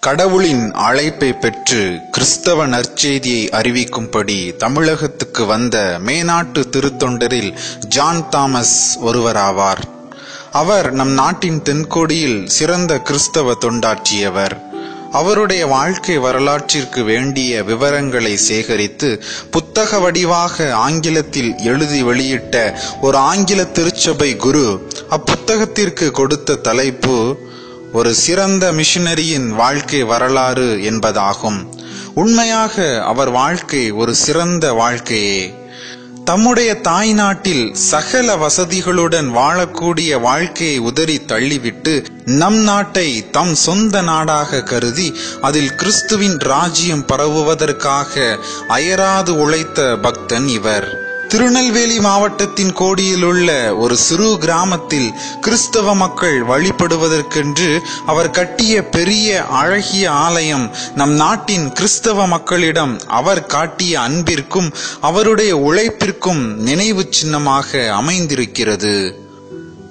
கடவுளின் அழைப்பை பெற்று கிறிஸ்தவ நற்செய்தியை அறிவிக்கும்படி தமிழகத்துக்கு வந்த மேனாட்டு திருத்தொண்டரில் ஜான் தாமஸ் ஒருவராவார். அவர் நம் நாட்டின் தென்கோடியில் சிறந்த கிறிஸ்தவ தொண்டாற்றியவர். அவருடைய வாழ்க்கை வரலாற்றிற்கு வேண்டிய விவரங்களை சேகரித்து புத்தக வடிவாக ஆங்கிலத்தில் எழுதி வெளியிட்ட ஒரு ஆங்கில திருச்சபை குரு அப்புத்தகத்திற்கு கொடுத்த தலைப்பு ஒரு சிறந்த மிஷினரியின் வாழ்க்கை வரலாறு என்பதாகும். உண்மையாக அவர் வாழ்க்கை ஒரு சிறந்த வாழ்க்கையே. தம்முடைய தாய் நாட்டில் சகல வசதிகளுடன் வாழக்கூடிய வாழ்க்கையை உதறி தள்ளிவிட்டு நம் நாட்டை தம் சொந்த நாடாக கருதி அதில் கிறிஸ்துவின் ராஜ்யம் பரவுவதற்காக அயராது உழைத்த பக்தன் இவர். திருநெல்வேலி மாவட்டத்தின் கோடியில் உள்ள ஒரு சிறு கிராமத்தில் கிறிஸ்தவ மக்கள் வழிபடுவதற்கென்று அவர் கட்டிய பெரிய அழகிய ஆலயம் நம் நாட்டின் கிறிஸ்தவ மக்களிடம் அவர் காட்டிய அன்பிற்கும் அவருடைய உழைப்பிற்கும் நினைவு சின்னமாக அமைந்திருக்கிறது.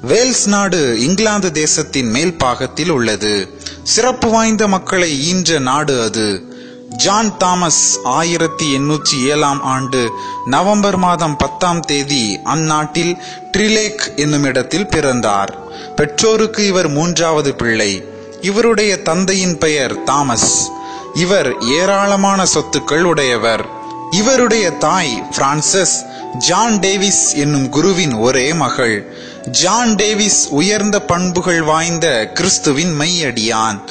வேல்ஸ் நாடு இங்கிலாந்து தேசத்தின் மேல் பாகத்தில் உள்ளது. சிறப்பு வாய்ந்த மக்களை ஈன்ற நாடு அது. ஜான் தாமஸ் ஆயிரத்தி எண்ணூற்றி ஏழாம் ஆண்டு நவம்பர் மாதம் பத்தாம் தேதி அந்நாட்டில் ட்ரிலேக் என்னும் இடத்தில் பிறந்தார். பெற்றோருக்கு இவர் மூன்றாவது பிள்ளை. இவருடைய தந்தையின் பெயர் தாமஸ். இவர் ஏராளமான சொத்துக்கள் உடையவர். இவருடைய தாய் பிரான்சஸ் ஜான் டேவிஸ் என்னும் குருவின் ஒரே மகள். ஜான் டேவிஸ் உயர்ந்த பண்புகள் வாய்ந்த கிறிஸ்துவின் மையடியான்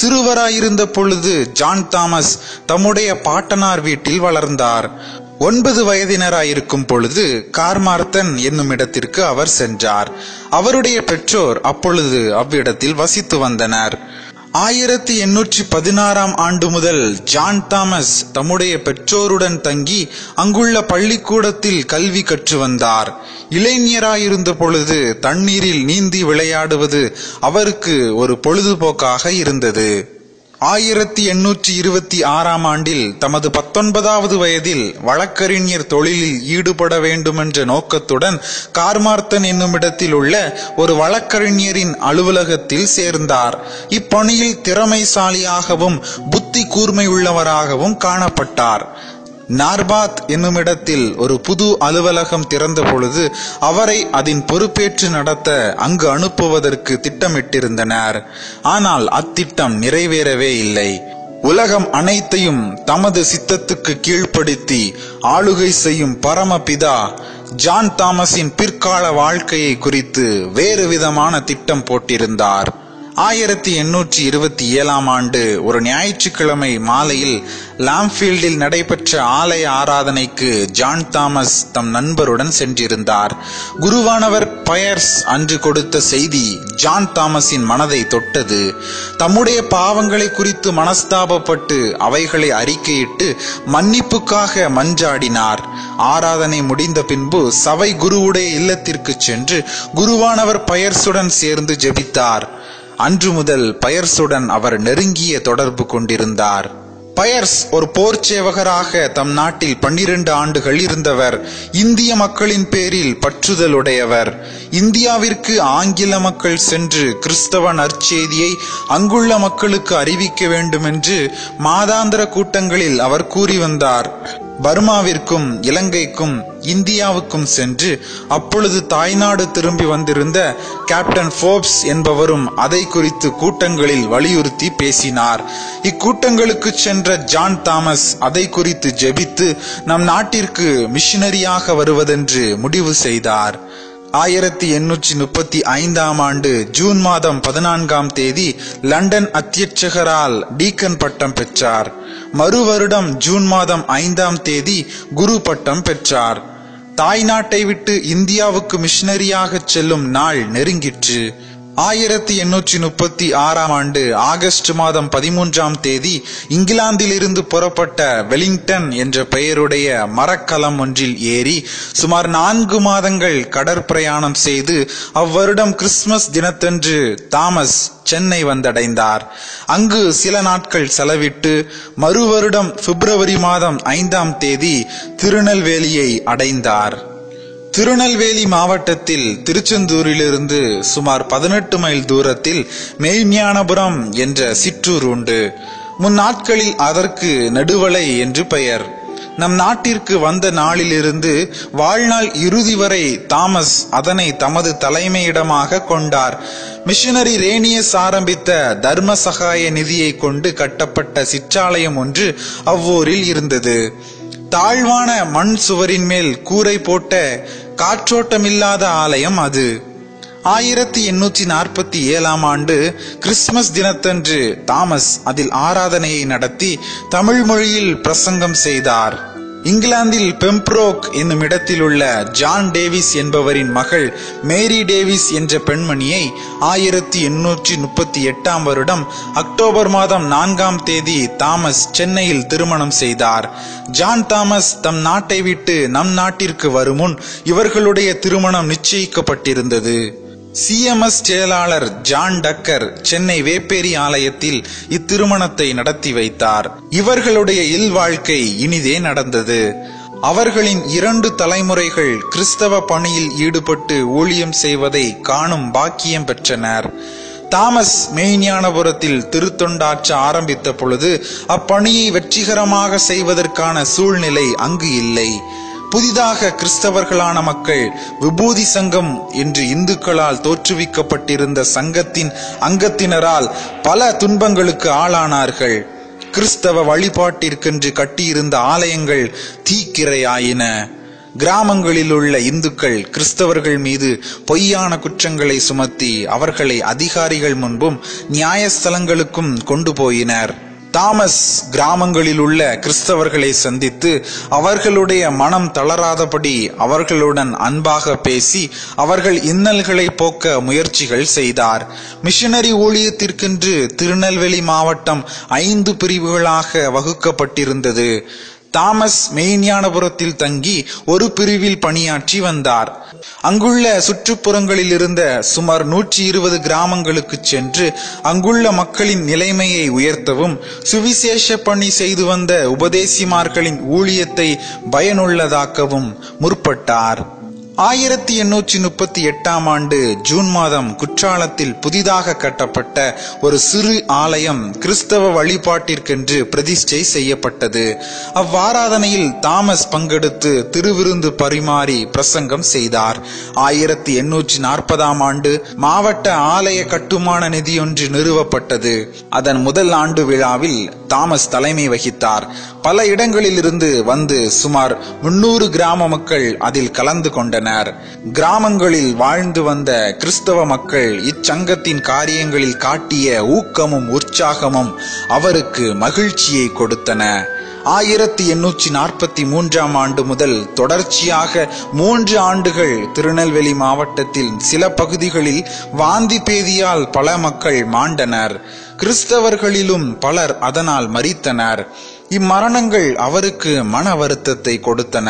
சிறுவராயிருந்த பொழுது ஜான் தாமஸ் தம்முடைய பாட்டனார் வீட்டில் வளர்ந்தார். ஒன்பது வயதினராயிருக்கும் பொழுது கார்மார்த்தன் என்னும் இடத்திற்கு அவர் சென்றார். அவருடைய பெற்றோர் அப்பொழுது அவ்விடத்தில் வசித்து வந்தனர். ஆயிரத்தி எண்ணூற்றி பதினாறாம் ஆண்டு முதல் ஜான் தாமஸ் தம்முடைய பெற்றோருடன் தங்கி அங்குள்ள பள்ளிக்கூடத்தில் கல்வி கற்று வந்தார். இளைஞராயிருந்த பொழுது தண்ணீரில் நீந்தி விளையாடுவது அவருக்கு ஒரு பொழுதுபோக்காக இருந்தது. ஆயிரத்தி எண்ணூற்றி இருபத்தி ஆறாம் ஆண்டில் தமது பத்தொன்பதாவது வயதில் வழக்கறிஞர் தொழிலில் ஈடுபட வேண்டுமென்ற நோக்கத்துடன் கார்மார்த்தன் என்னுமிடத்தில் உள்ள ஒரு வழக்கறிஞரின் அலுவலகத்தில் சேர்ந்தார். இப்பணியில் திறமைசாலியாகவும் புத்தி கூர்மையுள்ளவராகவும் காணப்பட்டார். நார்பாத் என்னுமிடத்தில் ஒரு புது அலுவலகம் திறந்த பொழுது அவரை அதன் பொறுப்பேற்று நடத்த அங்கு அனுப்புவதற்கு திட்டமிட்டிருந்தனர். ஆனால் அத்திட்டம் நிறைவேறவே இல்லை. உலகம் அனைத்தையும் தமது சித்தத்துக்கு கீழ்ப்படுத்தி ஆளுகை செய்யும் பரமபிதா ஜான் தாமஸின் பிற்கால வாழ்க்கையை குறித்து வேறு விதமான திட்டம் போட்டிருந்தார். ஆயிரத்தி எண்ணூற்றி இருபத்தி ஏழாம் ஆண்டு ஒரு ஞாயிற்றுக்கிழமை மாலையில் லாம்ஃபீல்டில் நடைபெற்ற ஆலய ஆராதனைக்கு ஜான் தாமஸ் தம் நண்பருடன் சென்றிருந்தார். குருவானவர் பயர்ஸ் அன்று கொடுத்த செய்தி ஜான் தாமஸின் மனதை தொட்டது. தம்முடைய பாவங்களை குறித்து மனஸ்தாபப்பட்டு அவைகளை அறிக்கையிட்டு மன்னிப்புக்காக மஞ்சாடினார் ஆராதனை முடிந்த பின்பு சபை குருவுடைய இல்லத்திற்கு சென்று குருவானவர் பயர்ஸுடன் சேர்ந்து ஜெபித்தார். அன்று முதல் பயர்ஸுடன் அவர் நெருங்கிய தொடர்பு கொண்டிருந்தார். பயர்ஸ் ஒரு போர் சேவகராக தம் நாட்டில் பன்னிரண்டு ஆண்டுகள் இருந்தவர். இந்திய மக்களின் பேரில் பற்றுதலுடையவர். இந்தியாவிற்கு ஆங்கில மக்கள் சென்று கிறிஸ்தவ நற்செய்தியை அங்குள்ள மக்களுக்கு அறிவிக்க வேண்டும் என்று மாதாந்திர கூட்டங்களில் அவர் கூறி வந்தார். பர்மாவிற்கும் இலங்கைக்கும் இந்தியாவுக்கும் சென்று அப்பொழுது தாய்நாடு திரும்பி வந்திருந்த கேப்டன் போப்ஸ் என்பவரும் அதை குறித்து கூட்டங்களில் வலியுறுத்தி பேசினார். இக்கூட்டங்களுக்கு சென்ற ஜான் தாமஸ் அதை குறித்து ஜெபித்து நம் நாட்டிற்கு மிஷினரியாக வருவதென்று முடிவு செய்தார். ஆயிரத்தி எண்ணூற்றி முப்பத்தி ஐந்தாம் ஆண்டு ஜூன் மாதம் பதினான்காம் தேதி லண்டன் அத்தியட்சகரால் டீக்கன் பட்டம் பெற்றார். மறு வருடம் ஜூன் மாதம் ஐந்தாம் தேதி குரு பட்டம் பெற்றார். தாய்நாட்டை விட்டு இந்தியாவுக்கு மிஷனரியாக செல்லும் நாள் நெருங்கிற்று. ஆயிரத்தி எண்ணூற்றி முப்பத்தி ஆறாம் ஆண்டு ஆகஸ்ட் மாதம் பதிமூன்றாம் தேதி இங்கிலாந்திலிருந்து புறப்பட்ட வெலிங்டன் என்ற பெயருடைய மரக்கலம் ஒன்றில் ஏறி சுமார் நான்கு மாதங்கள் கடற்பிரயாணம் செய்து அவ்வருடம் கிறிஸ்துமஸ் தினத்தன்று தாமஸ் சென்னை வந்தடைந்தார். அங்கு சில நாட்கள் செலவிட்டு மறுவருடம் பிப்ரவரி மாதம் ஐந்தாம் தேதி திருநெல்வேலியை அடைந்தார். திருநெல்வேலி மாவட்டத்தில் திருச்செந்தூரிலிருந்து சுமார் பதினெட்டு மைல் தூரத்தில் மெய்ஞானபுரம் என்ற சிற்றூர் உண்டு. முன்னாட்களில் அதற்கு நடுவலை என்று பெயர். நம் நாட்டிற்கு வந்த நாளிலிருந்து வாழ்நாள் இறுதி வரை தாமஸ் அதனை தமது தலைமையிடமாக கொண்டார். மிஷனரி ரேனியஸ் ஆரம்பித்த தர்ம சகாய நிதியை கொண்டு கட்டப்பட்ட சிற்றாலயம் ஒன்று அவ்வூரில் இருந்தது. தாழ்வான மண் சுவரின் மேல் கூரை போட்ட காற்றோட்டமில்லாத ஆலயம் அது. ஆயிரத்தி எண்ணூற்றி நாற்பத்தி ஏழாம் ஆண்டு கிறிஸ்துமஸ் தினத்தன்று தாமஸ் அதில் ஆராதனையை நடத்தி தமிழ் மொழியில் பிரசங்கம் செய்தார். இங்கிலாந்தில் பெம்ப்ரோக் என்னும் இடத்தில் உள்ள ஜான் டேவிஸ் என்பவரின் மகள் மேரி டேவிஸ் என்ற பெண்மணியை ஆயிரத்தி எண்ணூற்றி முப்பத்தி எட்டாம் வருடம் அக்டோபர் மாதம் நான்காம் தேதி தாமஸ் சென்னையில் திருமணம் செய்தார். ஜான் தாமஸ் தம் நாட்டை விட்டு நம் நாட்டிற்கு வருமுன் இவர்களுடைய திருமணம் நிச்சயிக்கப்பட்டிருந்தது. சிஎம்எஸ் செயலாளர் ஜான் டக்கர் சென்னை வேப்பேரி ஆலயத்தில் இத்திருமணத்தை நடத்தி வைத்தார். இவர்களுடைய இல்வாழ்க்கை இனிதே நடந்தது. அவர்களின் இரண்டு தலைமுறைகள் கிறிஸ்தவ பணியில் ஈடுபட்டு ஊழியம் செய்வதை காணும் பாக்கியம் பெற்றனர். தாமஸ் மெய்ஞானபுரத்தில் திருத்தொண்டாற்ற ஆரம்பித்த பொழுது அப்பணியை வெற்றிகரமாக செய்வதற்கான சூழ்நிலை அங்கு இல்லை. புதிதாக கிறிஸ்தவர்களான மக்கள் விபூதி சங்கம் என்று இந்துக்களால் தோற்றுவிக்கப்பட்டிருந்த சங்கத்தின் அங்கத்தினரால் பல துன்பங்களுக்கு ஆளானார்கள். கிறிஸ்தவ வழிபாட்டிற்கென்று கட்டியிருந்த ஆலயங்கள் தீக்கிரையாயின. கிராமங்களில் உள்ள இந்துக்கள் கிறிஸ்தவர்கள் மீது பொய்யான குற்றங்களை சுமத்தி அவர்களை அதிகாரிகள் முன்பும் நியாயஸ்தலங்களுக்கும் கொண்டு போயினர். தாமஸ் கிராமங்களில் உள்ள கிறிஸ்தவர்களை சந்தித்து அவர்களுடைய மனம் தளராதபடி அவர்களுடன் அன்பாக பேசி அவர்கள் இன்னல்களை போக்க முயற்சிகள் செய்தார். மிஷனரி ஊழியத்திற்கென்று திருநெல்வேலி மாவட்டம் ஐந்து பிரிவுகளாக வகுக்கப்பட்டிருந்தது. தாமஸ் மெய்ஞானபுரத்தில் தங்கி ஒரு பிரிவில் பணியாற்றி வந்தார். அங்குள்ள சுற்றுப்புறங்களில் இருந்த சுமார் நூற்றி இருபது கிராமங்களுக்கு சென்று அங்குள்ள மக்களின் நிலைமையை உயர்த்தவும் சுவிசேஷ பணி செய்து வந்த உபதேசிமார்களின் ஊழியத்தை பயனுள்ளதாக்கவும் முற்பட்டார். ஆயிரத்தி எண்ணூற்றி முப்பத்தி எட்டாம் ஆண்டு ஜூன் மாதம் குற்றாலத்தில் புதிதாக கட்டப்பட்ட ஒரு சிறு ஆலயம் கிறிஸ்தவ வழிபாட்டிற்கென்று பிரதிஷ்டை செய்யப்பட்டது. அவ்வாராதனையில் தாமஸ் பங்கெடுத்து திருவிருந்து பரிமாறி பிரசங்கம் செய்தார். ஆயிரத்தி எண்ணூற்றி நாற்பதாம் ஆண்டு மாவட்ட ஆலய கட்டுமான நிதியொன்று நிறுவப்பட்டது. அதன் முதல் ஆண்டு விழாவில் தாமஸ் தலைமை வகித்தார். பல இடங்களிலிருந்து வந்து சுமார் முன்னூறு கிராம மக்கள் அதில் கலந்து கொண்டனர். கிராமங்களில் வாழ்ந்து வந்த கிறிஸ்தவ மக்கள் இச்சங்கத்தின் காரியங்களில் காட்டிய ஊக்கமும் உற்சாகமும் அவருக்கு மகிழ்ச்சியை கொடுத்தன. ஆயிரத்தி எண்ணூற்றி நாற்பத்தி மூன்றாம் ஆண்டு முதல் தொடர்ச்சியாக மூன்று ஆண்டுகள் திருநெல்வேலி மாவட்டத்தில் சில பகுதிகளில் வாந்தி பேதியால் பல மக்கள் மாண்டனர். கிறிஸ்தவர்களிலும் பலர் அதனால் மறித்தனர் இம்மரணங்கள் அவருக்கு மன வருத்தத்தை கொடுத்தன.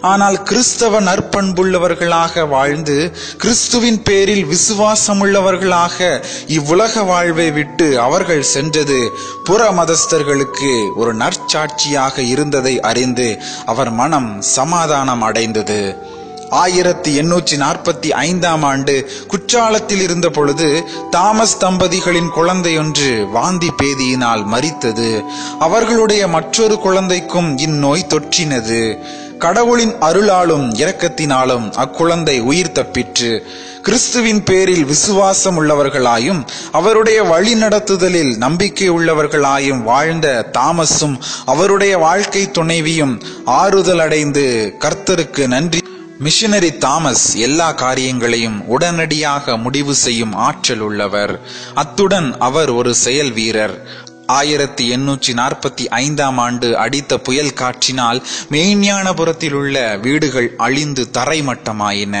ஆனால் கிறிஸ்தவ நற்பண்புள்ளவர்களாக வாழ்ந்து கிறிஸ்துவின் பேரில் விசுவாசமுள்ளவர்களாக இவ்வுலக வாழ்வை விட்டு அவர்கள் சென்றது. புற மதஸ்தர்களுக்கு ஒரு நற்சாட்சியாக இருந்ததை அறிந்து அவர் மனம் சமாதானம் அடைந்தது. ஆயிரத்தி எண்ணூற்றி நாற்பத்தி ஐந்தாம் ஆண்டு குற்றாலத்தில் இருந்த பொழுது தாமஸ் தம்பதிகளின் குழந்தையொன்று வாந்தி பேதியினால் மறித்தது அவர்களுடைய மற்றொரு குழந்தைக்கும் இந்நோய் தொற்றினது. கடவுளின் அருளாலும் இரக்கத்தினாலும் அக்குழந்தை உயிர் தப்பிற்று. கிறிஸ்துவின் பேரில் விசுவாசம் உள்ளவர்களாயும் அவருடைய வழி நடத்துதலில் நம்பிக்கை உள்ளவர்களாயும் வாழ்ந்த தாமஸும் அவருடைய வாழ்க்கை துணைவியும் ஆறுதல் அடைந்து கர்த்தருக்கு நன்றி. மிஷனரி தாமஸ் எல்லா காரியங்களையும் உடனடியாக முடிவு செய்யும் ஆற்றல் உள்ளவர். அத்துடன் அவர் ஒரு செயல் வீரர். ஆயிரத்தி எண்ணூற்றி நாற்பத்தி ஐந்தாம் ஆண்டு அடித்த புயல் காற்றினால் மெய்ஞானபுரத்தில் உள்ள வீடுகள் அழிந்து தரைமட்டமாயின.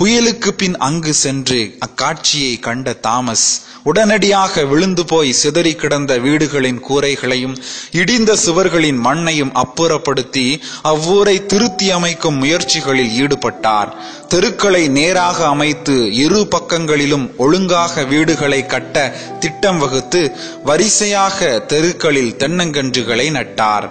புயலுக்கு பின் அங்கு சென்று அக்காட்சியை கண்ட தாமஸ் உடனடியாக விழுந்து போய் சிதறி கிடந்த வீடுகளின் கூரைகளையும் இடிந்த சுவர்களின் மண்ணையும் அப்புறப்படுத்தி அவ்வூரை திருத்தி அமைக்கும் முயற்சிகளில் ஈடுபட்டார். தெருக்களை நேராக அமைத்து இரு பக்கங்களிலும் ஒழுங்காக வீடுகளை கட்ட திட்டம் வகுத்து வரிசையாக தெருக்களில் தென்னங்கன்றுகளை நட்டார்.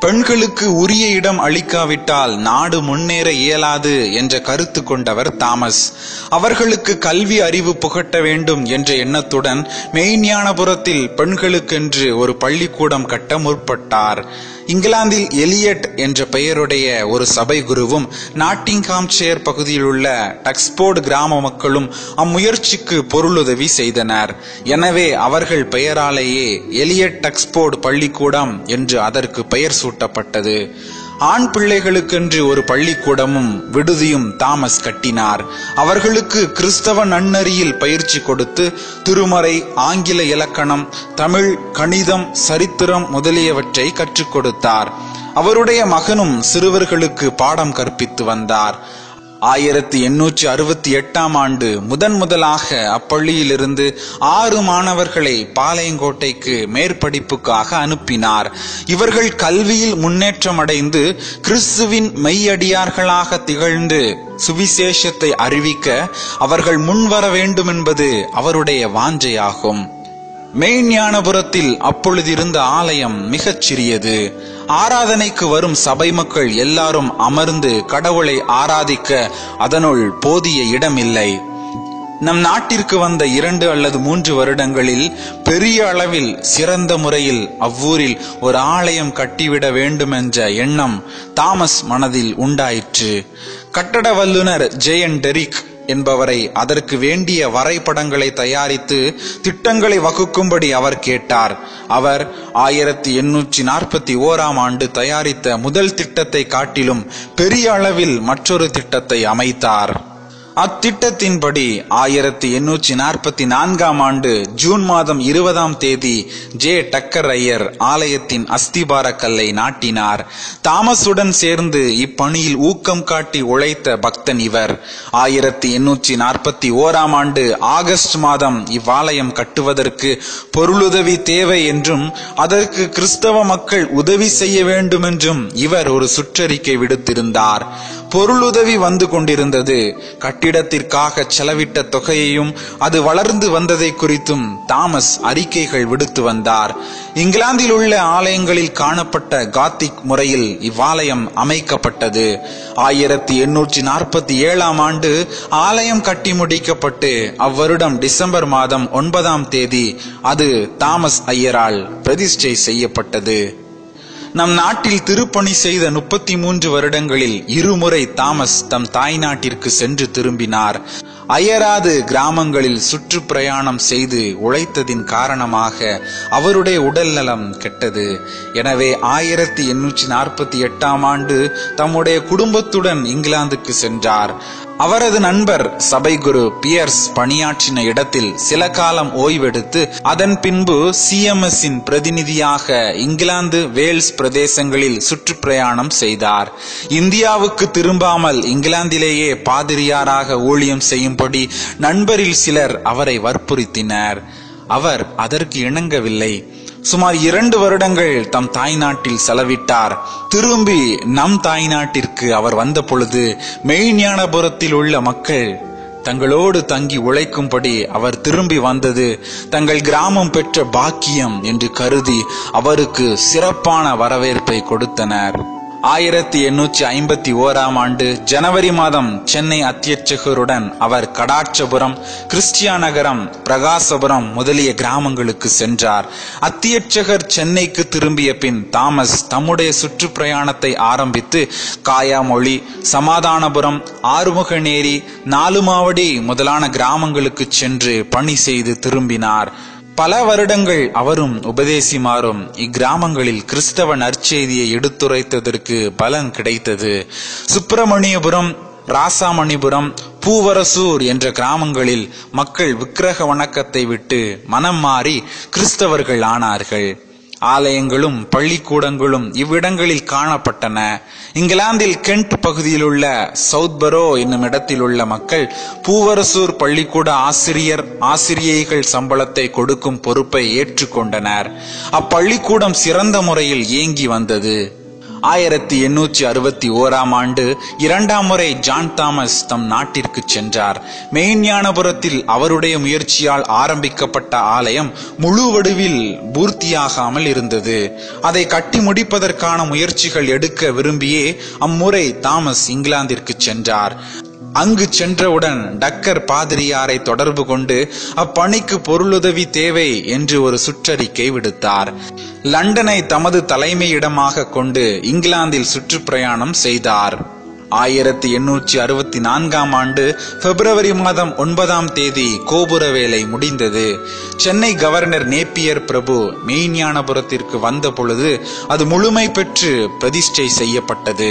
பெண்களுக்கு உரிய இடம் அளிக்காவிட்டால் நாடு முன்னேற இயலாது என்ற கருத்து கொண்டவர் தாமஸ். அவர்களுக்கு கல்வி அறிவு புகட்ட வேண்டும் என்ற எண்ணத்துடன் மெய்ஞானபுரத்தில் பெண்களுக்கென்று ஒரு பள்ளிக்கூடம் கட்ட முற்பட்டார். இங்கிலாந்தில் எலியட் என்ற பெயருடைய ஒரு சபை குருவும் நாட்டிங்ஹாம்ஷேர் பகுதியில் உள்ள டக்ஸ்போர்டு கிராம மக்களும் அம்முயற்சிக்கு பொருளுதவி செய்தனர். எனவே அவர்கள் பெயராலேயே எலியட் டக்ஸ்போர்டு பள்ளிக்கூடம் என்று அதற்கு பெயர் சூட்டப்பட்டது. ஆண் பிள்ளைகளுக்கென்று ஒரு பள்ளிக்கூடமும் விடுதியும் தாமஸ் கட்டினார். அவர்களுக்கு கிறிஸ்தவ நன்னறியில் பயிற்சி கொடுத்து திருமறை ஆங்கில இலக்கணம் தமிழ் கணிதம் சரித்திரம் முதலியவற்றை கற்றுக் கொடுத்தார். அவருடைய மகனும் சிறுவர்களுக்கு பாடம் கற்பித்து வந்தார். ஆயிரத்தி எண்ணூற்றி அறுபத்தி எட்டாம் ஆண்டு முதன் முதலாக அப்பள்ளியிலிருந்து ஆறு மாணவர்களை பாளையங்கோட்டைக்கு மேற்படிப்புக்காக அனுப்பினார். இவர்கள் கல்வியில் முன்னேற்றம் அடைந்து கிறிஸ்துவின் மெய்யடியார்களாக திகழ்ந்து சுவிசேஷத்தை அறிவிக்க அவர்கள் முன்வர வேண்டும் என்பது அவருடைய வாஞ்சையாகும். மெய்ஞானபுரத்தில் அப்பொழுது இருந்த ஆலயம் மிகச் சிறியது. ஆராதனைக்கு வரும் சபை மக்கள் எல்லாரும் அமர்ந்து கடவுளை ஆராதிக்க அதனுள் போதிய இடமில்லை. நம் நாட்டிற்கு வந்த இரண்டு அல்லது மூன்று வருடங்களில் பெரிய அளவில் சிறந்த முறையில் அவ்வூரில் ஒரு ஆலயம் கட்டிவிட வேண்டும் என்ற எண்ணம் தாமஸ் மனதில் உண்டாயிற்று. கட்டட வல்லுனர் ஜெயன் டெரிக் என்பவரை அதற்கு வேண்டிய வரைபடங்களை தயாரித்து திட்டங்களை வகுக்கும்படி அவர் கேட்டார். அவர் ஆயிரத்தி எண்ணூற்றி நாற்பத்தி ஓராம் ஆண்டு தயாரித்த முதல் திட்டத்தை காட்டிலும் பெரிய அளவில் மற்றொரு திட்டத்தை அமைத்தார். அத்திட்டத்தின்படி ஆயிரத்தி எண்ணூற்றி நாற்பத்தி நான்காம் ஆண்டு ஜூன் மாதம் இருபதாம் தேதி ஜே டக்கர் ஐயர் ஆலயத்தின் அஸ்திபார கல்லை நாட்டினார். தாமஸுடன் சேர்ந்து இப்பணியில் ஊக்கம் காட்டி உழைத்த பக்தன் இவர். ஆயிரத்தி எண்ணூற்றி நாற்பத்தி ஓராம் ஆண்டு ஆகஸ்ட் மாதம் இவ்வாலயம் கட்டுவதற்கு பொருளுதவி தேவை என்றும் அதற்கு கிறிஸ்தவ மக்கள் உதவி செய்ய வேண்டும் என்றும் இவர் ஒரு சுற்றறிக்கை விடுத்திருந்தார். பொருளுதவி வந்து கொண்டிருந்தது கட்டிடத்திற்காக செலவிட்ட தொகையையும் அது வளர்ந்து வந்ததை குறித்தும் தாமஸ் அறிக்கைகள் விடுத்து வந்தார். இங்கிலாந்தில் உள்ள ஆலயங்களில் காணப்பட்ட காத்திக் முறையில் இவ்வாலயம் அமைக்கப்பட்டது. ஆயிரத்தி எண்ணூற்றி நாற்பத்தி ஏழாம் ஆண்டு ஆலயம் கட்டி முடிக்கப்பட்டு அவ்வருடம் டிசம்பர் மாதம் ஒன்பதாம் தேதி அது தாமஸ் ஐயரால் பிரதிஷ்டை செய்யப்பட்டது. நம் நாட்டில் திருப்பணி செய்த முப்பத்தி மூன்று வருடங்களில் இருமுறை தாமஸ் தம் தாய்நாட்டிற்கு சென்று திரும்பினார். அயராது கிராமங்களில் சுற்றுப்பிரயாணம் செய்து உழைத்ததின் காரணமாக அவருடைய உடல் நலம் கெட்டது. எனவே ஆயிரத்தி எண்ணூற்றி நாற்பத்தி எட்டாம் ஆண்டு தம்முடைய குடும்பத்துடன் இங்கிலாந்துக்கு சென்றார். அவரது நண்பர் சபை குரு பியர்ஸ் பணியாற்றின இடத்தில் சில காலம் ஓய்வெடுத்து அதன் பின்பு சிஎம்எஸ்ஸின் பிரதிநிதியாக இங்கிலாந்து வேல்ஸ் பிரதேசங்களில் சுற்றுப்பிரயாணம் செய்தார். இந்தியாவுக்கு திரும்பாமல் இங்கிலாந்திலேயே பாதிரியாராக ஊழியம் செய்யும்படி நண்பரில் சிலர் அவரை வற்புறுத்தினர். அவர் அதற்கு இணங்கவில்லை. சுமார் இரண்டு வருடங்கள் தம் தாய்நாட்டில் செலவிட்டார். திரும்பி நம் தாய்நாட்டிற்கு அவர் வந்த பொழுது மெய்ஞானபுரத்தில் உள்ள மக்கள் தங்களோடு தங்கி உழைக்கும்படி அவர் திரும்பி வந்தது. தங்கள் கிராமம் பெற்ற பாக்கியம் என்று கருதி அவருக்கு சிறப்பான வரவேற்பை கொடுத்தனர். ஆயிரத்தி எண்ணூற்றி ஐம்பத்தி ஓராம் ஆண்டு ஜனவரி மாதம் சென்னை அத்தியட்சகருடன் அவர் கடாட்சபுரம் கிறிஸ்டியா நகரம் பிரகாசபுரம் முதலிய கிராமங்களுக்கு சென்றார். அத்தியட்சகர் சென்னைக்கு திரும்பிய பின் தாமஸ் தம்முடைய சுற்றுப்பிரயாணத்தை ஆரம்பித்து காயாமொழி சமாதானபுரம் ஆறுமுகநேரி நாலுமாவடி முதலான கிராமங்களுக்கு சென்று பணி செய்து திரும்பினார். பல வருடங்கள் அவரும் உபதேசிமாறும் இக்கிராமங்களில் கிறிஸ்தவ நற்செய்தியை எடுத்துரைத்ததற்கு பலன் கிடைத்தது. சுப்பிரமணியபுரம் ராசாமணிபுரம் பூவரசூர் என்ற கிராமங்களில் மக்கள் விக்கிரக வணக்கத்தை விட்டு மனம் மாறி கிறிஸ்தவர்கள் ஆனார்கள். ஆலயங்களும் பள்ளிக்கூடங்களும் இவ்விடங்களில் காணப்பட்டன. இங்கிலாந்தில் கென்ட் பகுதியில் உள்ள சவுத்பரோ என்னும் இடத்தில் உள்ள மக்கள் பூவரசூர் பள்ளிக்கூட ஆசிரியர் ஆசிரியைகள் சம்பளத்தை கொடுக்கும் பொறுப்பை ஏற்றுக்கொண்டனர். அப்பள்ளிக்கூடம் சிறந்த முறையில் இயங்கி வந்தது. ஆயிரத்தி எண்ணூற்றி அறுபத்தி ஓராம் ஆண்டு இரண்டாம் முறை ஜான் தாமஸ் தம் நாட்டிற்கு சென்றார். மெய்ஞானபுரத்தில் அவருடைய முயற்சியால் ஆரம்பிக்கப்பட்ட ஆலயம் முழு வடிவில் பூர்த்தியாகாமல் இருந்தது. அதை கட்டி முடிப்பதற்கான முயற்சிகள் எடுக்க விரும்பியே அம்முறை தாமஸ் இங்கிலாந்திற்கு சென்றார். அங்கு சென்றவுடன் டக்கர் பாதிரியாரை தொடர்பு கொண்டு அப்பணிக்கு பொருளுதவி தேவை என்று ஒரு சுற்றறிக்கை விடுத்தார். லண்டனை தமது தலைமையிடமாக கொண்டு இங்கிலாந்தில் சுற்றுப்பிரயாணம் செய்தார். ஆயிரத்தி எண்ணூற்றி அறுபத்தி நான்காம் ஆண்டு பிப்ரவரி மாதம் ஒன்பதாம் தேதி கோபுர வேலை முடிந்தது. சென்னை கவர்னர் நேப்பியர் பிரபு மெய்ஞானபுரத்திற்கு வந்த பொழுது அது முழுமை பெற்று பிரதிஷ்டை செய்யப்பட்டது.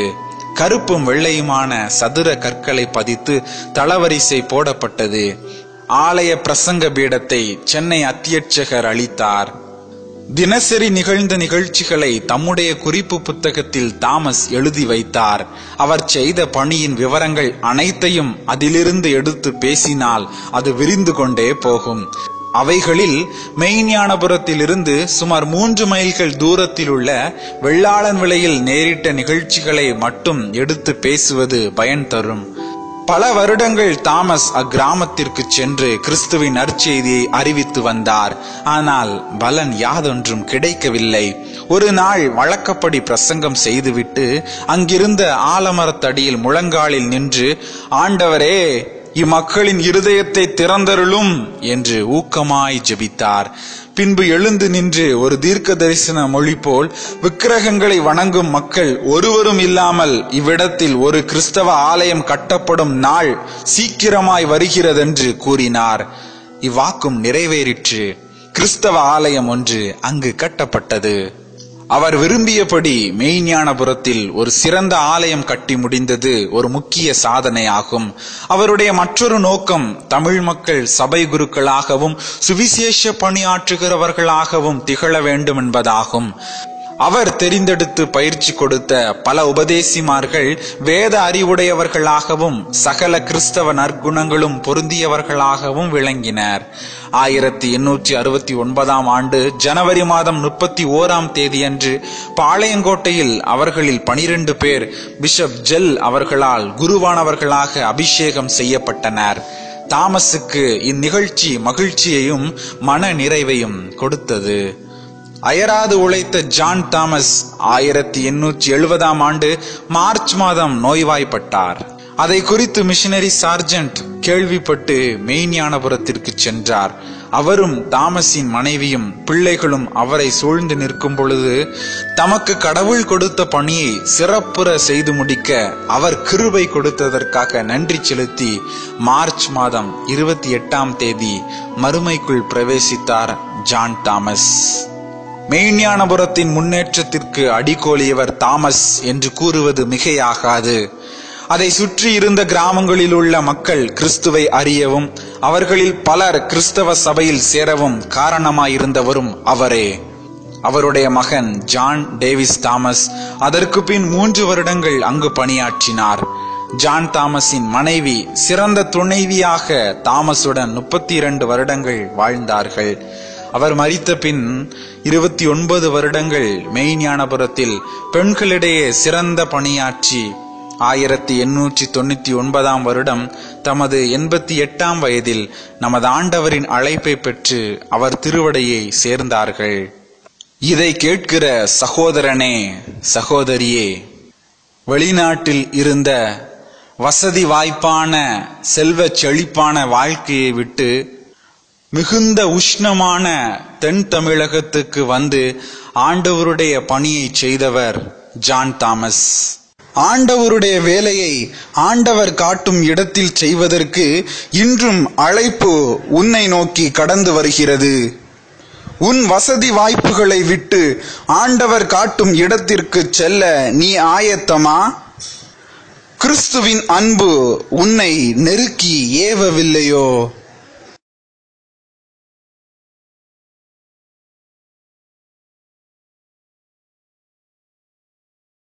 கருப்பும் வெள்ளையுமான சதுர கற்களை பதித்து தளவரிசை போடப்பட்டது. ஆலய பிரசங்க பீடத்தை சென்னை அத்தியட்சகர் அளித்தார். தினசரி நிகழ்ந்த நிகழ்ச்சிகளை தம்முடைய குறிப்பு புத்தகத்தில் தாமஸ் எழுதி வைத்தார். அவர் செய்த பணியின் விவரங்கள் அனைத்தையும் அதிலிருந்து எடுத்து பேசினால் அது விரிந்து கொண்டே போகும். அவைகளில் மெய்ஞானபுரத்திலிருந்து சுமார் மூன்று மைல்கள் தூரத்தில் உள்ள வெள்ளாளன் விலையில் நேரிட்ட நிகழ்ச்சிகளை மட்டும் எடுத்து பேசுவது பயன் தரும். பல வருடங்கள் தாமஸ் அக்கிராமத்திற்கு சென்று கிறிஸ்துவின் நற்செய்தியை அறிவித்து வந்தார். ஆனால் பலன் யாதொன்றும் கிடைக்கவில்லை. ஒரு நாள் வழக்கப்படி பிரசங்கம் செய்துவிட்டு அங்கிருந்த ஆலமரத்தடியில் முழங்காலில் நின்று ஆண்டவரே இம்மக்களின் இருதயத்தை திறந்தருளும் என்று ஊக்கமாய் ஜெபித்தார். பின்பு எழுந்து நின்று ஒரு தீர்க்க தரிசன மொழி போல் விக்கிரகங்களை வணங்கும் மக்கள் ஒருவரும் இல்லாமல் இவ்விடத்தில் ஒரு கிறிஸ்தவ ஆலயம் கட்டப்படும் நாள் சீக்கிரமாய் வருகிறதென்று கூறினார். இவ்வாக்கும் நிறைவேறிற்று. கிறிஸ்தவ ஆலயம் ஒன்று அங்கு கட்டப்பட்டது. அவர் விரும்பியபடி மெய்ஞானபுரத்தில் ஒரு சிறந்த ஆலயம் கட்டி முடிந்தது ஒரு முக்கிய சாதனையாகும். அவருடைய மற்றொரு நோக்கம் தமிழ் மக்கள் சபை குருக்களாகவும் சுவிசேஷ பணியாற்றுகிறவர்களாகவும் திகழ வேண்டும் என்பதாகும். அவர் தெரிந்தெடுத்து பயிற்சி கொடுத்த பல உபதேசிமார்கள் வேத அறிவுடையவர்களாகவும் சகல கிறிஸ்தவ நற்குணங்களும் பொருந்தியவர்களாகவும் விளங்கினர். ஆயிரத்தி எண்ணூற்றி அறுபத்தி ஒன்பதாம் ஆண்டு ஜனவரி மாதம் முப்பத்தி ஓராம் தேதியன்று பாளையங்கோட்டையில் அவர்களில் பனிரெண்டு பேர் பிஷப் ஜெல் அவர்களால் குருவானவர்களாக அபிஷேகம் செய்யப்பட்டனர். தாமஸுக்கு இந்நிகழ்ச்சி மகிழ்ச்சியையும் மன நிறைவையும் கொடுத்தது. அயராது உழைத்த ஜான் தாமஸ் ஆயிரத்தி எண்ணூற்றி எழுபதாம் ஆண்டு மார்ச் மாதம் நோய்வாய்ப்பட்டார். அதை குறித்து மிஷனரி சார்ஜென்ட் கேள்விப்பட்டு மெய்ஞானபுரத்திற்கு சென்றார். அவரும் தாமஸின் மனைவியும் பிள்ளைகளும் அவரை சூழ்ந்து நிற்கும் பொழுது தமக்கு கடவுள் கொடுத்த பணியை சிறப்புற செய்து முடிக்க அவர் கிருபை கொடுத்ததற்காக நன்றி செலுத்தி மார்ச் மாதம் இருபத்தி எட்டாம் தேதி மறுமைக்குள் பிரவேசித்தார் ஜான் தாமஸ். மெய்ஞானபுரத்தின் முன்னேற்றத்திற்கு அடிக்கோலியவர் தாமஸ் என்று கூறுவது மிகையாகாது. அதை சுற்றி இருந்த கிராமங்களில் உள்ள மக்கள் கிறிஸ்துவை அறியவும் அவர்களில் பலர் கிறிஸ்தவ சபையில் சேரவும் காரணமாயிருந்தவரும் அவரே. அவருடைய மகன் ஜான் டேவிஸ் தாமஸ் அதற்கு பின் மூன்று வருடங்கள் அங்கு பணியாற்றினார். ஜான் தாமஸின் மனைவி சிறந்த துணைவியாக தாமஸுடன் முப்பத்தி இரண்டு வருடங்கள் வாழ்ந்தார்கள். அவர் மறித்த பின் இருபத்தி ஒன்பது வருடங்கள் மெய்ஞானபுரத்தில் பெண்களிடையே சிறந்த பணியாற்றி ஆயிரத்தி எண்ணூற்றி தொண்ணூத்தி ஒன்பதாம் வருடம் தமது எண்பத்தி எட்டாம் வயதில் நமது ஆண்டவரின் அழைப்பை பெற்று அவர் திருவடையை சேர்ந்தார்கள். இதை கேட்கிற சகோதரனே சகோதரியே வெளிநாட்டில் இருந்த வசதி வாய்ப்பான செல்வ செழிப்பான வாழ்க்கையை விட்டு மிகுந்த உஷ்ணமான தென் தமிழகத்துக்கு வந்து ஆண்டவருடைய பணியை செய்தவர் ஜான் தாமஸ். ஆண்டவருடைய வேலையை ஆண்டவர் காட்டும் இடத்தில் செய்வதற்கு இன்றும் அழைப்பு உன்னை நோக்கி கடந்து வருகிறது. உன் வசதி வாய்ப்புகளை விட்டு ஆண்டவர் காட்டும் இடத்திற்கு செல்ல நீ ஆயத்தமா? கிறிஸ்துவின் அன்பு உன்னை நெருக்கி ஏவவில்லையோ?